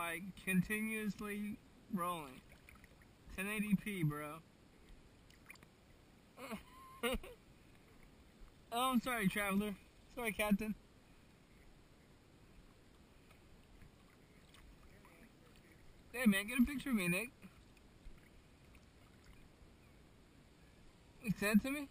like continuously rolling. 1080p, bro. oh, I'm sorry, traveler. Sorry, Captain. Hey, man, get a picture of me, Nick. You send to me?